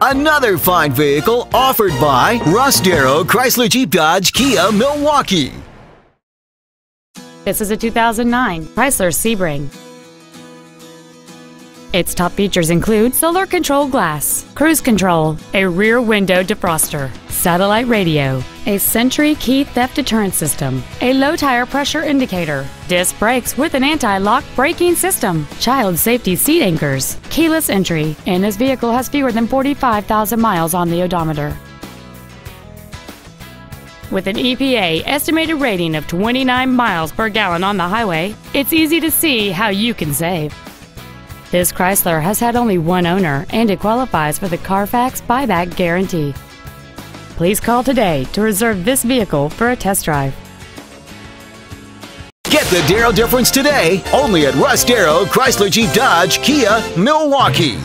Another fine vehicle offered by Russ Darrow Chrysler Jeep Dodge Kia Milwaukee. This is a 2009 Chrysler Sebring. Its top features include solar control glass, cruise control, a rear window defroster, satellite radio, a Sentry key theft deterrent system, a low tire pressure indicator, disc brakes with an anti-lock braking system, child safety seat anchors, keyless entry, and this vehicle has fewer than 45,000 miles on the odometer. With an EPA estimated rating of 29 miles per gallon on the highway, it's easy to see how you can save. This Chrysler has had only one owner and it qualifies for the Carfax buyback guarantee. Please call today to reserve this vehicle for a test drive. Get the Darrow difference today only at Russ Darrow Chrysler Jeep Dodge Kia Milwaukee.